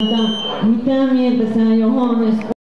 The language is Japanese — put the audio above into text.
また、見た見えたさようです。